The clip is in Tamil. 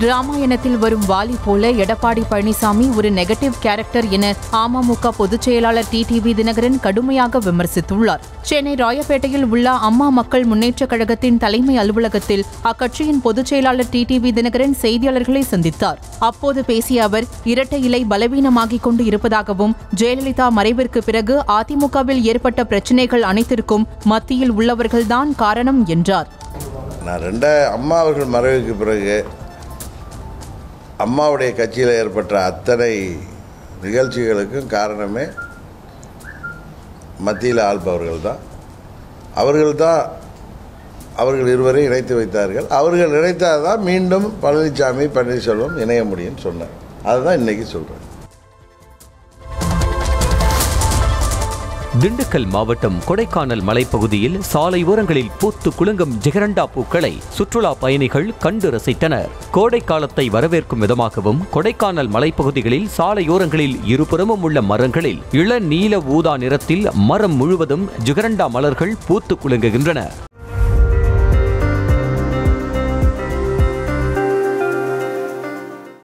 ராமாயணத்தில் வரும் வாலி போல எடப்பாடி பழனிசாமி ஒரு நெகட்டிவ் கேரக்டர் என அமமுக பொதுச் செயலாளர் டிடிவி தினகரன் கடுமையாக விமர்சித்துள்ளார். சென்னை ராயப்பேட்டையில் உள்ள அம்மா மக்கள் முன்னேற்றக் கழகத்தின் தலைமை அலுவலகத்தில் அக்கட்சியின் பொதுச் செயலாளர் டிடிவி தினகரன் செய்தியாளர்களை சந்தித்தார். அப்போது பேசிய அவர் இரட்டை இலை பலவீனமாகிக் கொண்டு இருப்பதாகவும் ஜெயலலிதா மறைவிற்கு பிறகு அதிமுகவில் ஏற்பட்ட பிரச்சினைகள் அனைத்திற்கும் மத்தியில் உள்ளவர்கள்தான் காரணம் என்றார். நான் ரெண்ட அம்மா அவர்கள் மறைவுக்கு பிறகு அம்மாவுடைய கட்சியில் ஏற்பட்ட அத்தனை நிகழ்ச்சிகளுக்கும் காரணமே மத்தியில் ஆள்பவர்கள் தான். அவர்கள் தான் அவர்கள் இருவரை இணைத்து வைத்தார்கள். அவர்கள் இணைத்தால் தான் மீண்டும் பழனிசாமி பன்னீர்செல்வம் இணைய முடியும்னு சொன்னார். அதுதான் இன்றைக்கி சொல்கிறேன் திண்டுக்கல் மாவட்டம் கொடைக்கானல் மலைப்பகுதியில் சாலையோரங்களில் பூத்து குலுங்கும் ஜிகரண்டா பூக்களை சுற்றுலா பயணிகள் கண்டு ரசித்தனர். கோடை காலத்தை வரவேற்கும் விதமாகவும் கொடைக்கானல் மலைப்பகுதிகளில் சாலையோரங்களில் இருபுறமும் உள்ள மரங்களில் இளநீல ஊதா நிறத்தில் மரம் முழுவதும் ஜிகரண்டா மலர்கள் பூத்து குலுங்குகின்றன.